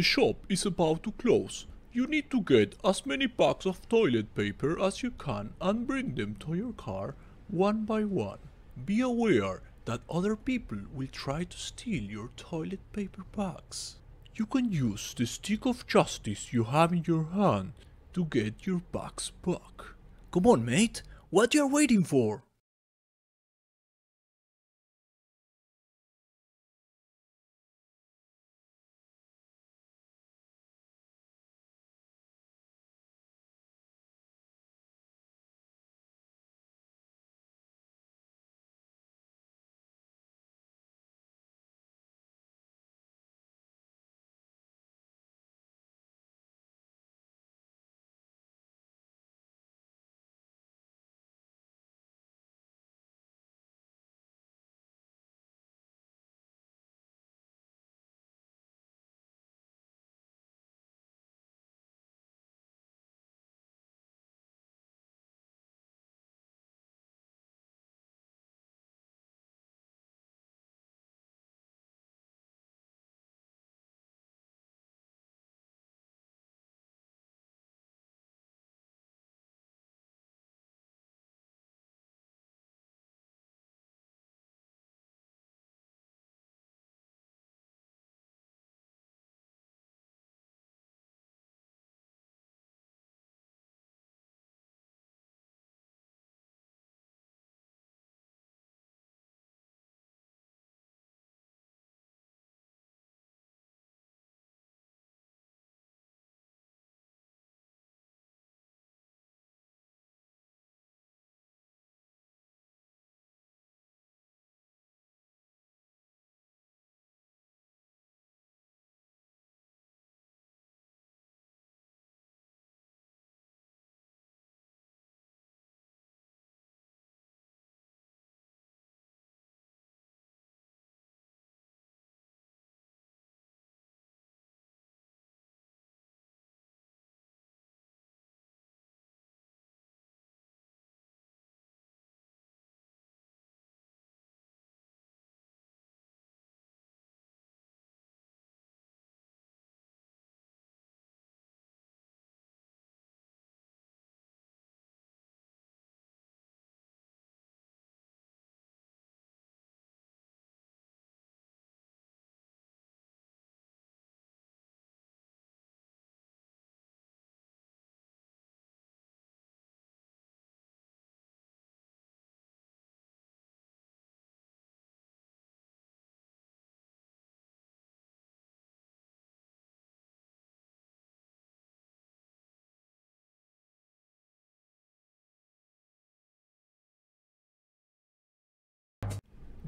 The shop is about to close. You need to get as many packs of toilet paper as you can and bring them to your car one by one. Be aware that other people will try to steal your toilet paper packs. You can use the stick of justice you have in your hand to get your packs back. Come on, mate. What are you're waiting for?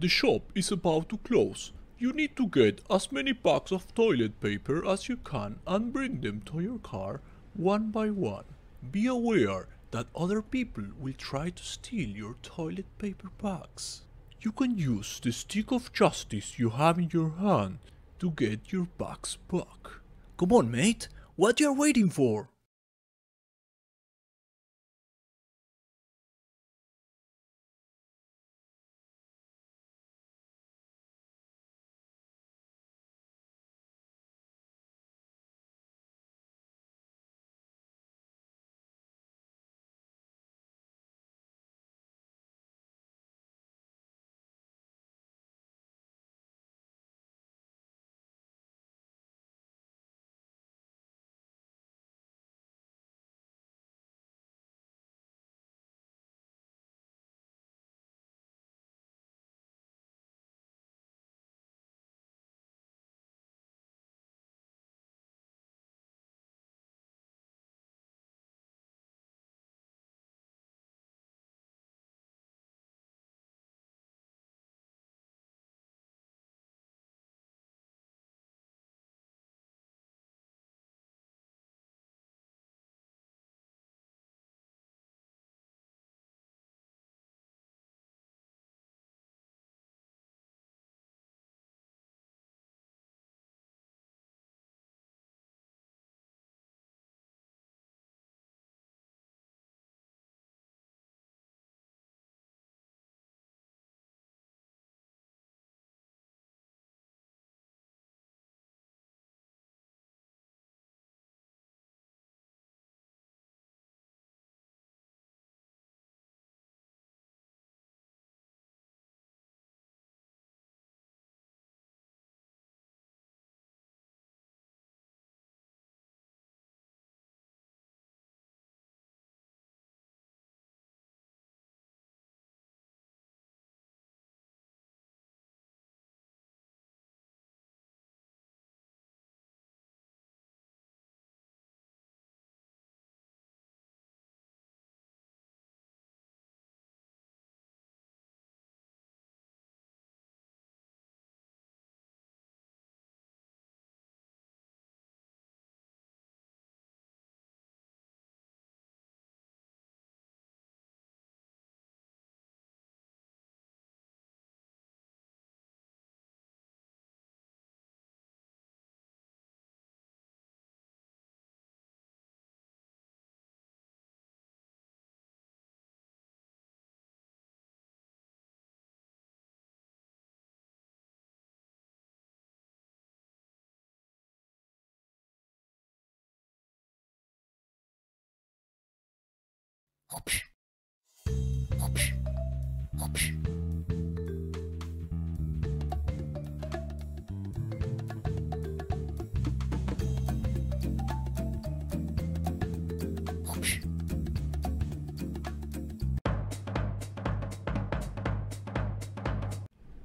The shop is about to close. You need to get as many packs of toilet paper as you can and bring them to your car one by one. Be aware that other people will try to steal your toilet paper packs. You can use the stick of justice you have in your hand to get your packs back. Come on, mate. What are you're waiting for?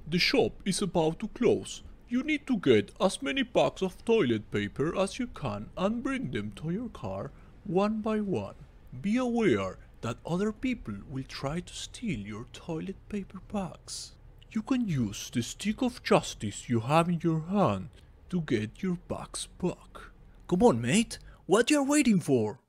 The shop is about to close. You need to get as many packs of toilet paper as you can and bring them to your car one by one. Be aware that other people will try to steal your toilet paper bags. You can use the stick of justice you have in your hand to get your bags back. Come on, mate. What you're waiting for?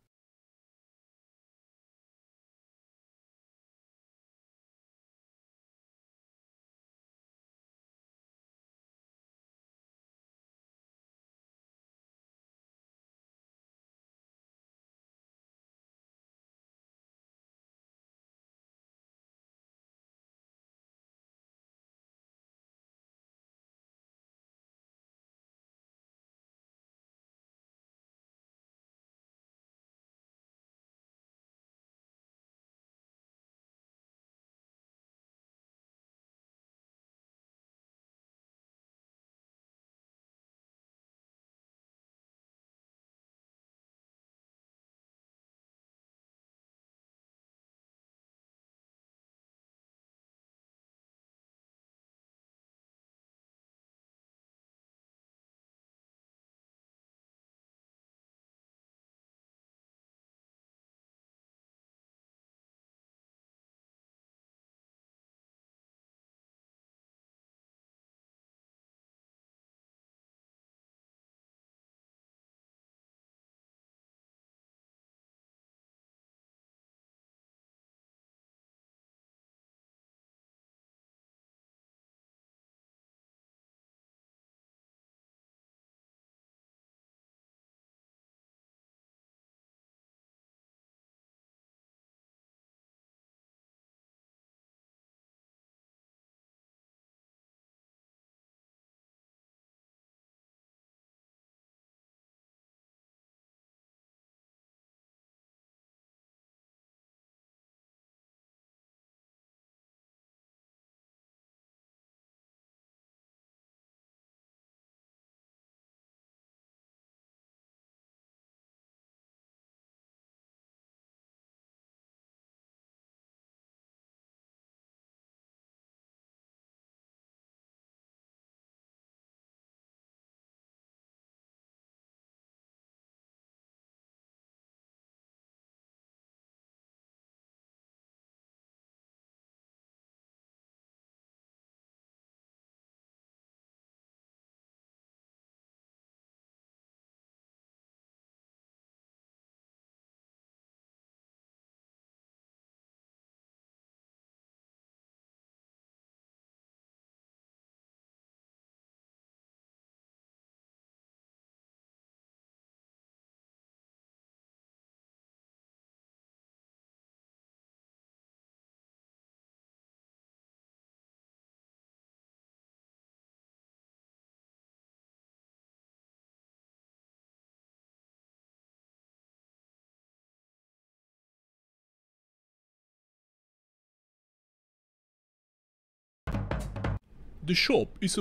The shop is